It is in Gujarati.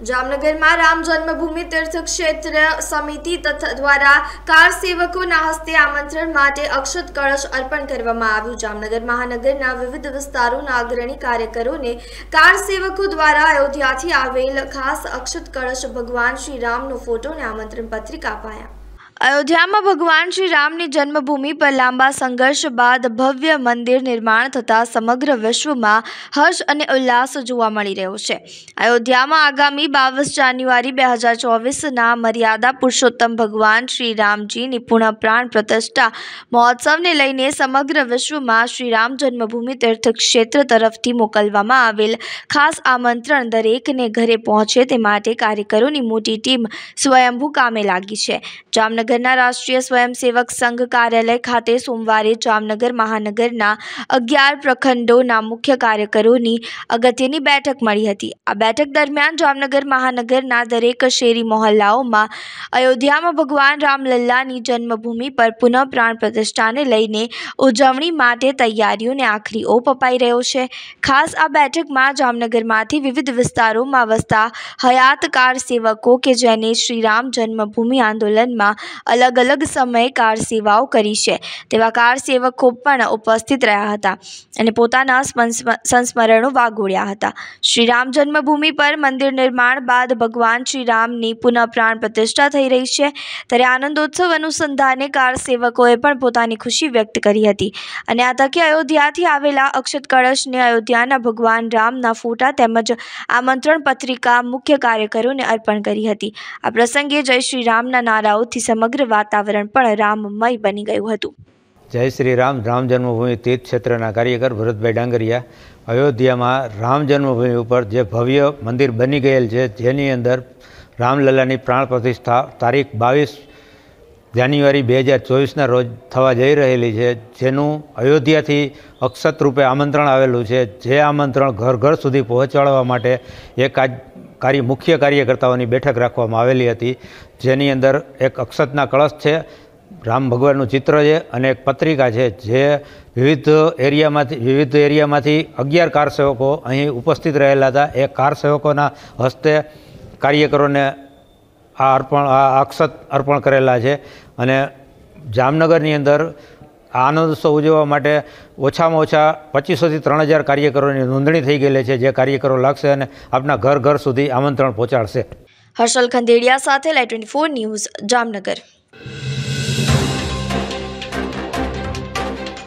જામનગરમાં રામ જન્મભૂમિ તીર્થ ક્ષેત્ર સમિતિ તથા, દ્વારા કાર સેવકોના હસ્તે આમંત્રણ માટે અક્ષત કળશ અર્પણ કરવામાં આવ્યું. જામનગર મહાનગરના વિવિધ વિસ્તારોના અગ્રણી કાર્યકરોને કાર સેવકો દ્વારા અયોધ્યાથી આવેલ ખાસ અક્ષત કળશ ભગવાન શ્રી રામનો ફોટો અને આમંત્રણ પત્રિકા અપાયા. અયોધ્યામાં ભગવાન શ્રી રામની જન્મભૂમિ પર લાંબા સંઘર્ષ બાદ ભવ્ય મંદિર નિર્માણ થતાં સમગ્ર વિશ્વમાં હર્ષ અને ઉલ્લાસ જોવા મળી રહ્યો છે. અયોધ્યામાં આગામી બાવીસ જાન્યુઆરી બે હજાર ચોવીસના મર્યાદા પુરુષોત્તમ ભગવાન શ્રી રામજીની પુનઃ પ્રાણ પ્રતિષ્ઠા મહોત્સવને લઈને સમગ્ર વિશ્વમાં શ્રી રામ જન્મભૂમિ તીર્થ ક્ષેત્ર તરફથી મોકલવામાં આવેલ ખાસ આમંત્રણ દરેકને ઘરે પહોંચે તે માટે કાર્યકરોની મોટી ટીમ સ્વયંભૂ કામે લાગી છે. જામનગરના રાષ્ટ્રીય સ્વયંસેવક સંઘ કાર્યાલય ખાતે સોમવારે જામનગર મહાનગરના અગિયાર પ્રખંડોના મુખ્ય કાર્યકરોની અગત્યની બેઠક મળી હતી. આ બેઠક દરમિયાન જામનગર મહાનગરના દરેક શેરી મોહલ્લાઓમાં અયોધ્યામાં ભગવાન રામલલ્લાની જન્મભૂમિ પર પુનઃ પ્રાણ પ્રતિષ્ઠાને લઈને ઉજવણી માટે તૈયારીઓને આખરી ઓપ અપાઈ રહ્યો છે. ખાસ આ બેઠકમાં જામનગરમાંથી વિવિધ વિસ્તારોમાં વસતા હયાત કાર સેવકો કે જેને શ્રીરામ જન્મભૂમિ આંદોલનમાં અલગ અલગ સમયે કાર સેવાઓ કરી છે. તેવા કાર સેવકો પણ ઉપસ્થિત રહ્યા હતા અને પોતાના સંસ્મરણો વાગોળ્યા હતા. શ્રી રામ જન્મભૂમિ પર મંદિર નિર્માણ બાદ ભગવાન શ્રી રામની પુનઃ પ્રાણ પ્રતિષ્ઠા થઈ રહી છે. ત્યારે આનંદોત્સવ અનુસંધાને કાર સેવકોએ પણ પોતાની ખુશી વ્યક્ત કરી હતી અને આ તકે અયોધ્યાથી આવેલા અક્ષત કળશને અયોધ્યાના ભગવાન રામના ફોટા તેમજ આમંત્રણ પત્રિકા મુખ્ય કાર્યકરોને અર્પણ કરી હતી. આ પ્રસંગે જય શ્રી રામના નારાઓથી સમગ્ર વાતાવરણ પણ રામમય બની ગયું હતું. જય શ્રી રામ. રામ જન્મભૂમિ તીર્થ ક્ષેત્રના કાર્યકર ભરતભાઈ ડાંગરિયા. અયોધ્યામાં રામ જન્મભૂમિ ઉપર જે ભવ્ય મંદિર બની ગયેલ છે, જેની અંદર રામલલ્લાની પ્રાણ પ્રતિષ્ઠા તારીખ બાવીસ જાન્યુઆરી બે હજાર ચોવીસના રોજ થવા જઈ રહેલી છે, જેનું અયોધ્યાથી અક્ષત રૂપે આમંત્રણ આવેલું છે. જે આમંત્રણ ઘર ઘર સુધી પહોંચાડવા માટે એક આજ કાર્ય મુખ્ય કાર્યકર્તાઓની બેઠક રાખવામાં આવેલી હતી. જેની અંદર એક અક્ષતના કળશ છે, રામ ભગવાનનું ચિત્ર છે અને એક પત્રિકા છે, જે વિવિધ એરિયામાંથી વિવિધ એરિયામાંથી અગિયાર કાર સેવકો અહીં ઉપસ્થિત રહેલા હતા. એ કાર સેવકોના હસ્તે કાર્યકરોને આ અર્પણ, આ અક્ષત અર્પણ કરેલા છે અને જામનગરની અંદર આનંદોત્સવ ઉજવવા માટે ઓછામાં ઓછા પચીસોથી ત્રણ હજાર કાર્યકરોની નોંધણી થઈ ગયેલી છે. જે કાર્યકરો લાગશે અને આપના ઘર ઘર સુધી આમંત્રણ પહોંચાડશે. હર્ષલ ખંડેડિયા સાથે લાઈ ટ્વેન્ટી ફોર ન્યૂઝ જામનગર.